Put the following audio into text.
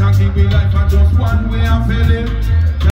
Can't give me life and just one way I'm feeling.